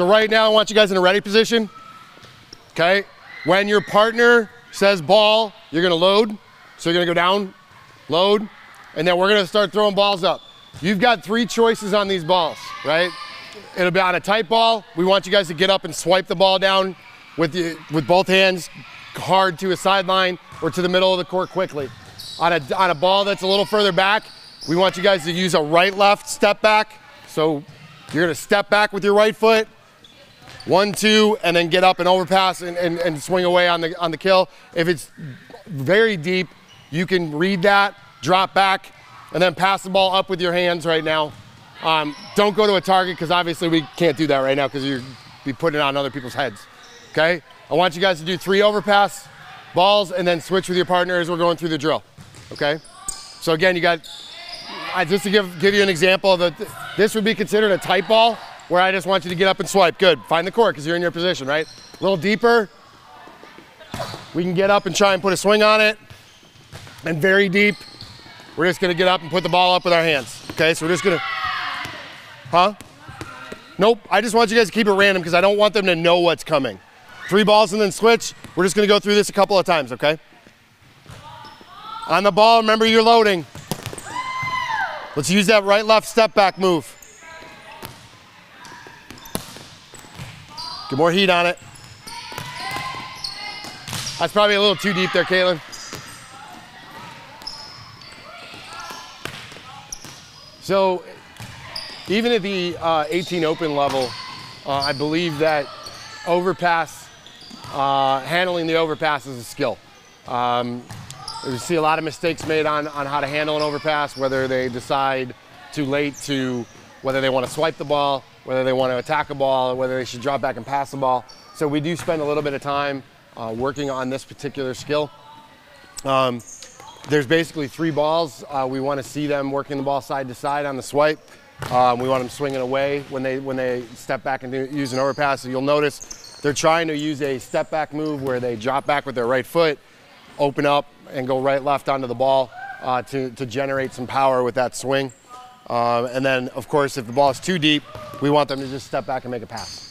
So right now, I want you guys in a ready position. Okay. When your partner says ball, you're gonna load. So you're gonna go down, load, and then we're gonna start throwing balls up. You've got three choices on these balls, right? It'll be on a tight ball. We want you guys to get up and swipe the ball down with the, with both hands hard to a sideline or to the middle of the court quickly. On a, on a ball that's a little further back, we want you guys to use a right left step back. So you're gonna step back with your right foot, one, two, and then get up and overpass and, and, and swing away on the, on the kill. If it's very deep, you can read that, drop back, and then pass the ball up with your hands right now. Um, don't go to a target because obviously we can't do that right now because you'd be putting it on other people's heads. Okay? I want you guys to do three overpass balls and then switch with your partner as we're going through the drill. Okay? So again, you got I, just to give give you an example of it, this would be considered a tight ball where I just want you to get up and swipe. Good. Find the court because you're in your position, right? A little deeper. We can get up and try and put a swing on it. And very deep, we're just gonna get up and put the ball up with our hands. Okay, so we're just gonna, huh? Nope, I just want you guys to keep it random because I don't want them to know what's coming. Three balls and then switch. We're just gonna go through this a couple of times, okay? On the ball, remember you're loading. Let's use that right left step back move. Get more heat on it. That's probably a little too deep there, Caitlin. So even at the uh, 18 open level, uh, I believe that overpass, uh, handling the overpass is a skill. Um, we see a lot of mistakes made on, on how to handle an overpass, whether they decide too late to, whether they want to swipe the ball, whether they want to attack a ball, or whether they should drop back and pass the ball. So we do spend a little bit of time uh, working on this particular skill. Um, there's basically three balls. Uh, we want to see them working the ball side to side on the swipe. Um, we want them swinging away when they when they step back and do, use an overpass. So you'll notice they're trying to use a step back move where they drop back with their right foot, open up, and go right left onto the ball uh, to, to generate some power with that swing. Um, and then, of course, if the ball is too deep, we want them to just step back and make a pass.